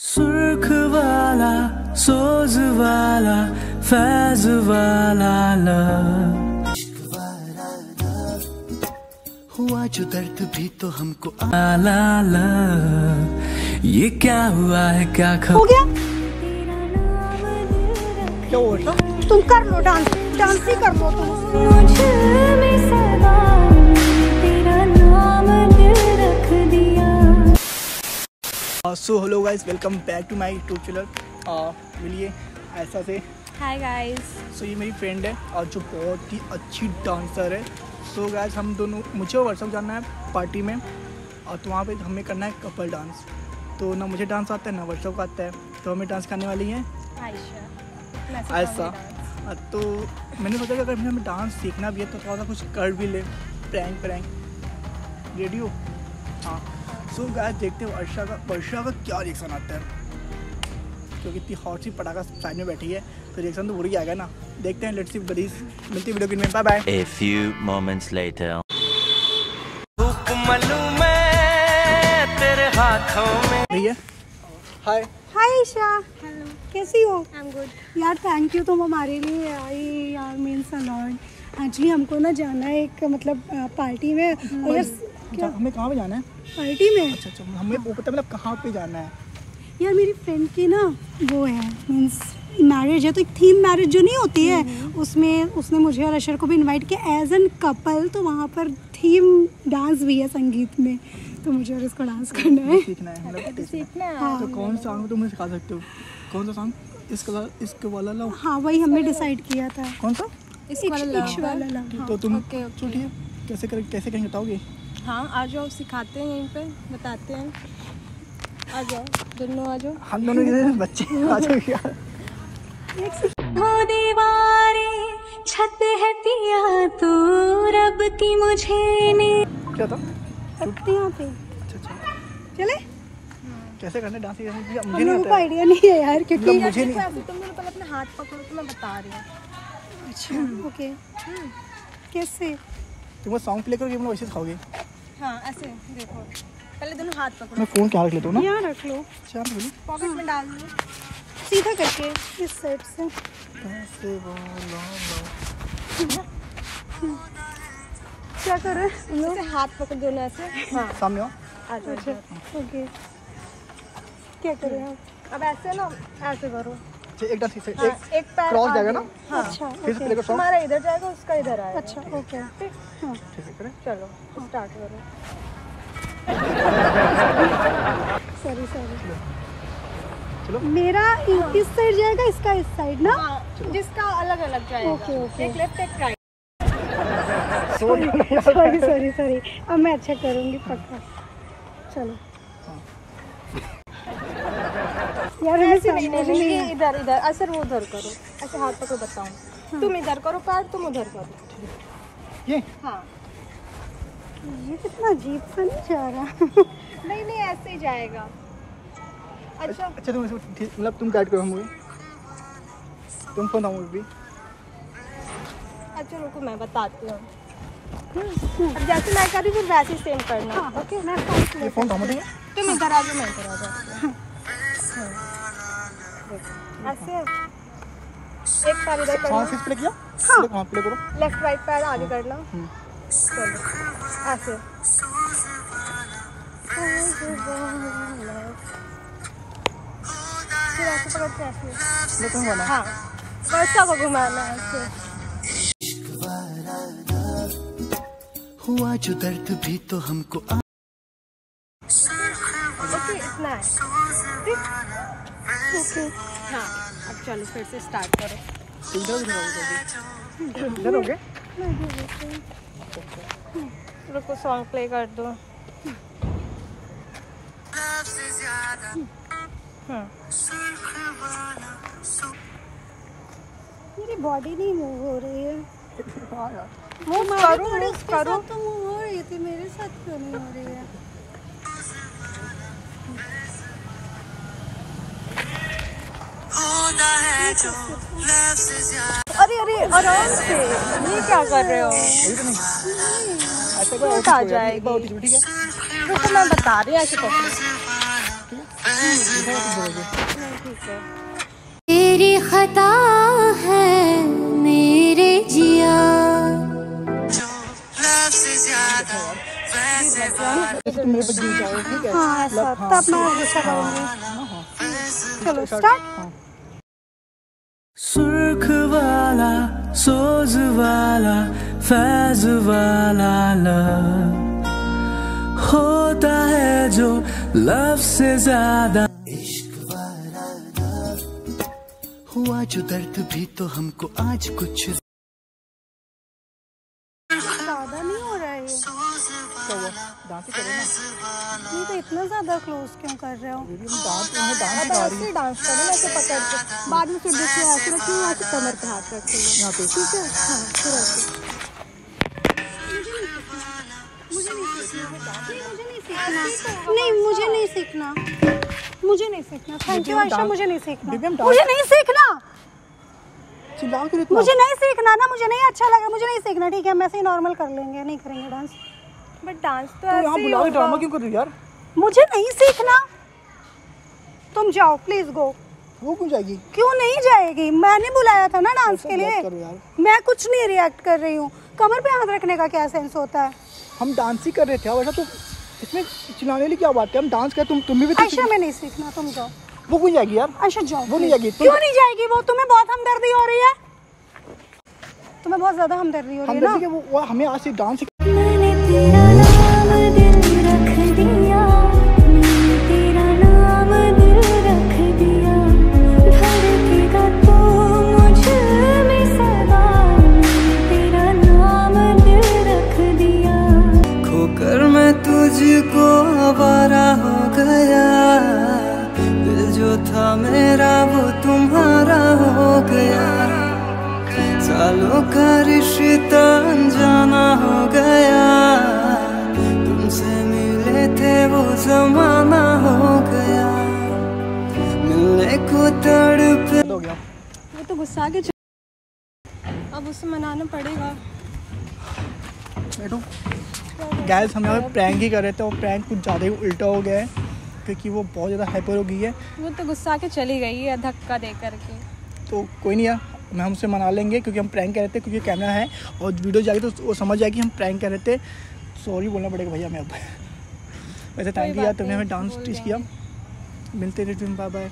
सुर्ख वाला सोज वाला फैज वाला लव हुआ जो दर्द भी तो हमको आला लव ये क्या हुआ है? क्या खबर? हो रहा तुम कर लो डांस। डांस ही कर लो तुम। So hello guys welcome back to my YouTube channel मिलिए ऐसा से। हाय गाइस सो ये मेरी फ्रेंड है और जो बहुत ही अच्छी डांसर है। सो so गाइस हम दोनों मुझे वर्कशॉप जाना है पार्टी में। और तो वहाँ पे हमें करना है कपल डांस तो ना मुझे डांस आता है ना वर्कशॉप का आता है। तो हमें डांस करने वाली हैं। ऐसा हाँ, तो मैंने सोचा कि अगर हमें डांस सीखना भी है तो थोड़ा सा कुछ कर भी ले। प्रैंक प्रैंक रेडियो हाँ। सो गाइस देखते हो वर्षा का वर्षा का क्या रिएक्शन आता है। क्योंकि इतनी हॉट सी पटाखा साइड में बैठी है तो रिएक्शन तो बुरी आएगा ना। देखते हैं लेट्स सी बडीज मिलती वीडियो में। Bye bye A few moments later. भैया। हाय हाय ईशा हेलो कैसी हो? आई एम गुड यार थैंक यू तुम हमारे लिए आई यार मीन्स अलॉट एक्चुअली हमको ना जाना है एक मतलब पार्टी में। और यार क्या? हमें कहाँ पे जाना है? पार्टी में। अच्छा अच्छा हमें वो पता मतलब कहाँ पे जाना है? यार मेरी फ्रेंड की ना वो है मीन्स मैरिज है तो एक थीम मैरिज जो नहीं होती है उसमें उसने मुझे और अशर को भी इनवाइट किया एज एन कपल तो वहाँ पर थीम डांस भी है संगीत में तो मुझे और इसको डांस करना है। सीखना है मतलब सीखना है। तो कौन सा सॉन्ग तुम मुझे सिखा सकते हो? कौन सा सॉन्ग इसके वाला इसके वाला लो हाँ वही हमने डिसाइड किया था। कौन सा? इस वाला वाला love, हाँ। तो तुम है कैसे कर कैसे कहेंगे बताओगे? हाँ आ जाओ सिखाते हैं यहीं पे बताते हैं। आ जाओ दोनों आ जाओ। हम दोनों के बच्चे आ जाओ यार। दीवारे छत है पिया तू रब की मुझे ने। क्या था? यहाँ पे अच्छा अच्छा। चले। कैसे करना डांस ये मुझे नहीं आता। आइडिया नहीं है यार क्योंकि मुझे नहीं। तुम दोनों पहले अपने हाथ पकड़ो तो मैं बता रही हूँ। अच्छा। ओके। कैसे? तुम सॉन्ग प्ले करोगे वैसे सिखाओगे। हाँ ऐसे देखो। पहले दोनों हाथ पकड़ो। मैं फ़ोन क्या रख लेता हूँ ना? यहाँ रख लो। चार पॉकेट में डाल दो। सीधा करके इस साइड से। लो। क्या कर रहे हैं? ऐसे हाथ पकड़ दोनों ऐसे। हाँ। सामने आओ। अच्छा ओके। क्या कर रहे हैं? अब ऐसे ना ऐसे करो। अच्छा, एक डांस एक हाँ, एक पैर क्रॉस जाएगा ना? हाँ। अच्छा फिर से प्ले सॉन्ग तुम्हारा इधर जाएगा उसका इधर आएगा। अच्छा ओके। हाँ। ठीक है करें। चलो स्टार्ट करो। सॉरी सॉरी चलो। मेरा इस साइड जाएगा इसका इस साइड ना? जिसका अलग अलग जाएगा। Okay, okay. एक लेफ़्ट एक राइट सॉरी सॉरी सॉरी अब मैं अच्छा करूँगी पक्का। चलो। यार ऐसे नहीं नहीं इधर इधर ऐसे वो उधर करो ऐसे हाथ पकड़ो बताऊँ। तुम इधर करो पैर तुम उधर करो। ये? हाँ। ये कितना अजीब सा नहीं जा रहा? नहीं नहीं ऐसे ही जाएगा। अच्छा। अच्छा तुम इसको मतलब तुम गाइड करो मुझे तुम फ़ोन आओ भी अच्छा रुको मैं बताती हूँ। अब जैसे मैं कर रही हूँ वैसे सेम करना। ओके मैं फ़ोन तुम इधर आ जाओ मैं इधर आ हूँ। ऐसे एक पैर इधर हाँ करना प्ले किया? हाँ। हाँ प्ले करो? लेफ़्ट राइट पैर आगे करना चलो ऐसे। फिर हाँ। वर्षा को घुमाना ऐसे। हुआ जो दर्द भी तो हमको आ- चलो फिर से स्टार्ट करो। हो रुको सॉन्ग प्ले कर दो। हाँ। मेरी बॉडी नहीं मूव हो रही है। हाँ मूव करो करो। तो मूव हो रही थी मेरे साथ क्यों नहीं हो रही है? अरे अरे आराम से। ये क्या कर रहे हो? ऐसे आ जाएगी। ठीक रुको मैं बता रही हूँ ऐसे तेरी खता है मेरे जिया। जैसे तुम मेरे पे गिर जाओ ठीक है हाँ ऐसा तब मैं गुस्सा करूँगी। चलो स्टार्ट सुर्ख वाला सोज वाला फैज वाला लव होता है जो लव से ज़्यादा इश्क वाला हुआ जो दर्द भी तो हमको आज कुछ डांस ही करो ना ये तो इतना ज़्यादा क्लोज क्यों कर रहे हो? डांस हमें डांस सिखा रही ऐसे डांस करो ना ऐसे पकड़ के। बाद में फिर रखिए यहाँ से कमर पे हाथ है यहाँ पे। ठीक है? हाँ फिर ऐसे। नहीं मुझे नहीं सीखना। मुझे नहीं सीखना। थैंक यू आयशा मुझे नहीं सीखना। मुझे नहीं सीखना। मुझे नहीं सीखना ना मुझे नहीं अच्छा लगा। मुझे नहीं सीखना ठीक है? हम ऐसे ही नॉर्मल कर लेंगे नहीं करेंगे डांस बट डांस तो तो यहाँ ऐसे बुला के ड्रामा क्यों कर रही यार? मुझे नहीं सीखना। तुम जाओ प्लीज़ गो वो क्यों जाएगी? क्यों नहीं जाएगी? मैंने बुलाया था ना डांस के लिए। मैं कुछ नहीं रिएक्ट कर रही हूँ। कमर पे हाथ रखने का क्या सेंस होता है? हम डांस ही कर रहे थे। वैसा तो इसमें चिल्लाने वाली क्या बात है? हम डांस कर तुम तुम भी तो आयशा में नहीं सीखना तुम जाओ। वो क्यों जाएगी यार? आयशा जाओ वो नहीं जाएगी, क्यों नहीं जाएगी? वो तुम्हें बहुत हमदर्दी हो रही है। तुम्हें बहुत ज़्यादा हमदर्दी हो रही है ना? वो हमें आज से डांस तड़पे हो गया। वो तो गुस्सा के अब उसे मनाना पड़ेगा। बैठो। गैस हम यहाँ प्रैंक ही कर रहे थे और प्रैंक कुछ ज़्यादा ही उल्टा हो गया है क्योंकि वो बहुत ज़्यादा हाइपर हो गई है। वो तो गुस्सा के चली गई है धक्का दे करके। तो कोई नहीं यार मैं हमसे मना लेंगे क्योंकि हम प्रैंक कर रहे थे क्योंकि कैमरा है और वीडियो जाएगी तो वो समझ जाएगी हम प्रैंक कर रहे थे। सॉरी बोलना पड़ेगा भैया मैं अब वैसे थैंक यू यार तुमने हमें डांस टीच किया। मिलते रहे तुम बाय बाय